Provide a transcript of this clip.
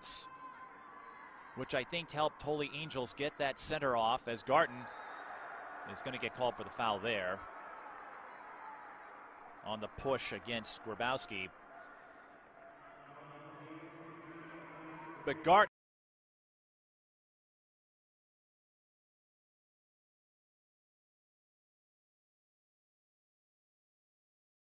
Evans, which I think helped Holy Angels get that center off as Garton is going to get called for the foul there on the push against Grabowski. But Garten